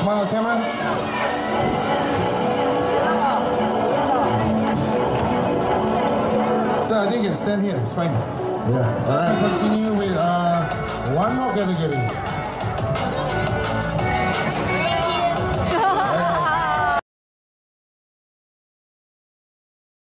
Smile camera. So I think you can stand here. It's fine. Yeah. All right. Continue with uh, one more category.